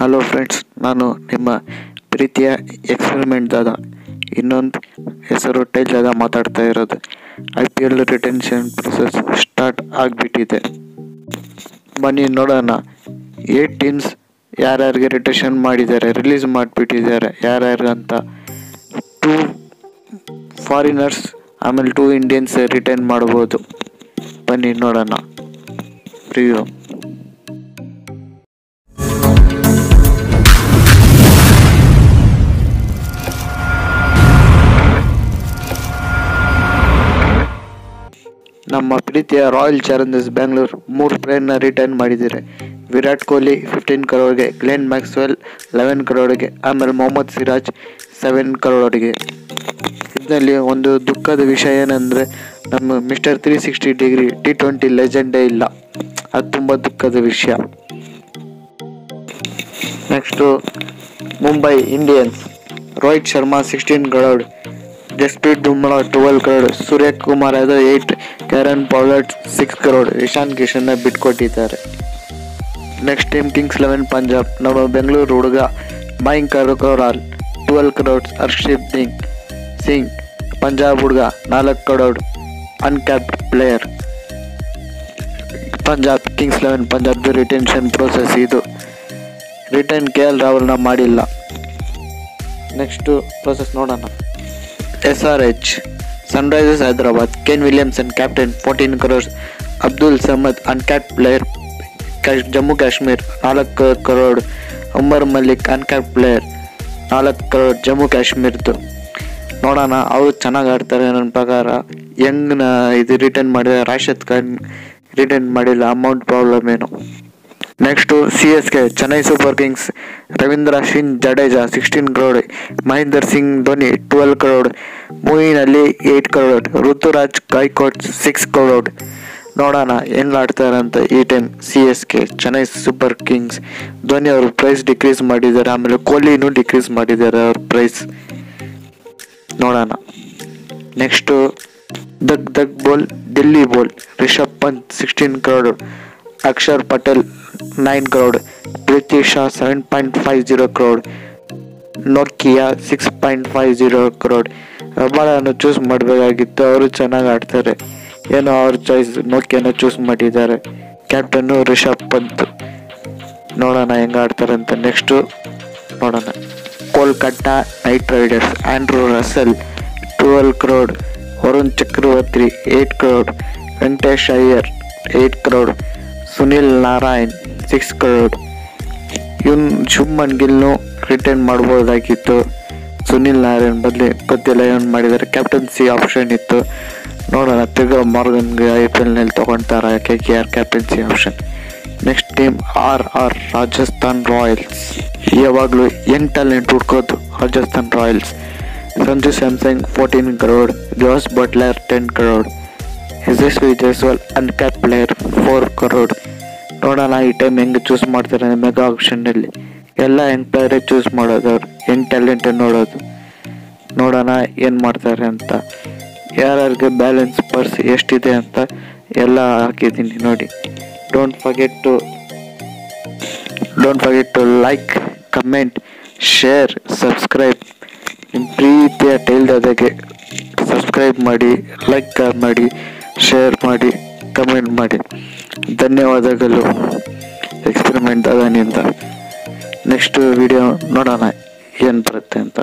Hello friends ನಾನು ನಿಮ್ಮ ಪ್ರೀತಿಯ ಎಕ್ಸ್ಪೆರಿಮೆಂಟ್ ದಾದ ಇನ್ನೊಂದು ಹೆಸರು ಟೈಲ್ ದಾದ ಮಾತಾಡ್ತಾ ಇರೋದು. I P L retention process start ಆಗಿಬಿಟ್ಟಿದೆ. ಬನ್ನಿ ನೋಡೋಣ. ಏಟ್ ಟೀಮ್ಸ್ ಯಾರ್ಯಾರಿಗೆ ರಿಟೆನ್ಷನ್ ಮಾಡಿದ್ದಾರೆ ರಿಲೀಸ್ ಮಾಡಿಬಿಟ್ಟಿದ್ದಾರೆ, ಯಾರ್ಯಾರಿಗಂತ. ಟೂ ಫಾರಿನರ್ಸ್ ಆಮೇಲೆ ಟೂ ಇಂಡಿಯನ್ಸ್ ರಿಟರ್ನ್ ಮಾಡ್ಬೋದು. ಬನ್ನಿ ನೋಡೋಣ. ಪ್ರಿವ್ಯೂ ನಮ್ಮ ಪ್ರೀತಿಯ ರಾಯಲ್ ಚಾಲೆಂಜರ್ಸ್ ಬ್ಯಾಂಗ್ಳೂರ್ ಮೂರು ಪ್ಲೇಯರ್ನ ರಿಟರ್ನ್ ಮಾಡಿದ್ದಾರೆ. ವಿರಾಟ್ ಕೊಹ್ಲಿ ಫಿಫ್ಟೀನ್ ಕರೋಡ್ಗೆ ಗ್ಲೆನ್ ಮ್ಯಾಕ್ಸ್ವೆಲ್ ಲೆವೆನ್ ಕರೋಡ್ಗೆ ಆಮೇಲೆ ಮೊಹಮ್ಮದ್ ಸಿರಾಜ್ ಸೆವೆನ್ ಕರೋಡ್ಗೆ ಇದರಲ್ಲಿ ಒಂದು ದುಃಖದ ವಿಷಯ ಏನಂದರೆ, ನಮ್ಮ mister three sixty degree T twenty ಲೆಜೆಂಡೇ ಇಲ್ಲ. ಅದು ತುಂಬ ದುಃಖದ ವಿಷಯ. Next Mumbai Indians Rohit Sharma sixteen crore Jasprit Bumrah twelve crore Surya Kumar Yadav eight Kieron Pollard, six crore, Ishan ಕಿಶನ್ನ ಬಿಟ್ಕೊಟ್ಟಿದ್ದಾರೆ next team Kings eleven Punjab. ನಮ್ಮ ಬೆಂಗಳೂರು ಹುಡುಗ ಭಯಂಕರ್ ಕೌರಾಲ್, twelve crores Arshdeep Singh Singh, Punjab ಹುಡುಗ, ನಾಲ್ಕು crore, uncapped player. Punjab Kings eleven ಪಂಜಾಬ್ದು retention process ಇದು. Return K L ರಾಹುಲ್ನ ಮಾಡಿಲ್ಲ. Next process ನೋಡೋಣ. S R H Sunrisers Hyderabad Kane Williamson captain fourteen Samad, Abdul Samad uncapped player Jammu Kashmir ನಾಲ್ಕು ಕರೋಡ್ ಉಮರ್ ಮಲ್ಲಿಕ್ ಅನ್ಕ್ಯಾಪ್ ಪ್ಲೇಯರ್ ನಾಲ್ಕು ಕರೋಡ್ ಜಮ್ಮು ಕಾಶ್ಮೀರ್ದು ನೋಡೋಣ ಅವರು ಚೆನ್ನಾಗಿ ಆಡ್ತಾರೆ ನನ್ನ ಪ್ರಕಾರ ಯಂಗ್ನ ಇದು ರಿಟರ್ನ್ ಮಾಡಿದ ರಾಶದ್ ಖಾನ್ ರಿಟರ್ನ್ ಮಾಡಿಲ್ಲ ಅಮೌಂಟ್ ಪ್ರಾಬ್ಲಮ್ ಏನು? Next C S K Chennai Super Kings Ravindra Singh Jadeja sixteen crore Mahendra Singh Dhoni twelve crore Moeen Ali eight crore Ruturaj Gaikwad six crore ನೋಡೋಣ, ಏನು ಆಡ್ತಾರೆ ಅಂತ ಈ time C S K Chennai Super Kings Dhoni ಅವರು price decrease ಮಾಡಿದ್ದಾರೆ, ಆಮೇಲೆ ಕೊಹ್ಲಿನೂ decrease ಮಾಡಿದ್ದಾರೆ ಅವ್ರ ಪ್ರೈಸ್ ನೋಡೋಣ. ನೆಕ್ಸ್ಟು ದಗ್ ದಗ್ ಬೋಲ್ ಡೆಲ್ಲಿ ಬೋಲ್ Rishabh Pant sixteen crore Axar Patel nine crore Prithvi Shaw seven point five zero crore Nokia six point five zero crore ರಬಾಡನ್ನು choose ಮಾಡಬೇಕಾಗಿತ್ತು, ಅವರು ಚೆನ್ನಾಗಿ ಆಡ್ತಾರೆ. ಏನೋ ಅವ್ರ ಚಾಯ್ಸ್ ನೋಕಿಯನ್ನು ಚೂಸ್ ಮಾಡಿದ್ದಾರೆ. ಕ್ಯಾಪ್ಟನ್ನು ರಿಷಬ್ ಪಂತ್ ನೋಡೋಣ ಹೆಂಗೆ ಆಡ್ತಾರೆ ಅಂತ ನೆಕ್ಸ್ಟು ನೋಡೋಣ. Kolkata Knight Riders Andre Russell twelve crore Varun Chakravarthy eight crore Venkatesh Iyer eight crore Sunil Narayan, six crore. ಇವನ್ ಶುಭ್ಮನ್ ಗಿಲ್ನು ರಿಟರ್ನ್ ಮಾಡ್ಬೋದಾಗಿತ್ತು. ಸುನಿಲ್ ನಾರಾಯಣ್ ಬದಲಿ ಗೊತ್ತಿಲ್ಲ ಏನು ಮಾಡಿದ್ದಾರೆ ಕ್ಯಾಪ್ಟನ್ಸಿ ಆಪ್ಷನ್ ಇತ್ತು. ನೋಡೋಣ, ತಿರ್ಗಾ ಮಾರ್ಗನ್ಗೆ ಐ ಪಿ ಎಲ್ನಲ್ಲಿ ತೊಗೊಳ್ತಾರೆ K K R captaincy option next team R R Rajasthan Royals. ಯಾವಾಗಲೂ young talent ಹುಡ್ಕೋದು Rajasthan Royals. Sanju Samsung fourteen crore, Jos Buttler ten crore. Yashasvi Jaiswal uncapped player four crore ನೋಡೋಣ, ಈ time ಹೆಂಗೆ choose ಮಾಡ್ತಾರೆ mega ಆಪ್ಷನ್ನಲ್ಲಿ ಎಲ್ಲ ಹೆಂಗ್ ಪ್ಲೇಯರೇ choose ಮಾಡೋದು ಅವ್ರು. ಹೆಂಗ್ ಟ್ಯಾಲೆಂಟ್ ನೋಡೋದು. ನೋಡೋಣ, ಏನು ಮಾಡ್ತಾರೆ ಅಂತ. ಯಾರ್ಯಾರಿಗೆ ಬ್ಯಾಲೆನ್ಸ್ ಪರ್ಸ್ ಎಷ್ಟಿದೆ ಅಂತ ಎಲ್ಲ ಹಾಕಿದ್ದೀನಿ ನೋಡಿ. Don't forget to don't forget to like comment share subscribe ನಿಮ್ಮ ಪ್ರೀತಿಯ ಟೈಲ್ದಾದಾಗೆ ಸಬ್ಸ್ಕ್ರೈಬ್ ಮಾಡಿ ಲೈಕ್ ಮಾಡಿ. ಶೇರ್ ಮಾಡಿ ಕಮೆಂಟ್ ಮಾಡಿ. ಧನ್ಯವಾದಗಳು. ಎಕ್ಸ್ಪೆರಿಮೆಂಟ್ ಅದಾನಿಂದ ನೆಕ್ಸ್ಟ್ ವಿಡಿಯೋ ನೋಡೋಣ. ಏನು ಬರುತ್ತೆ ಅಂತ.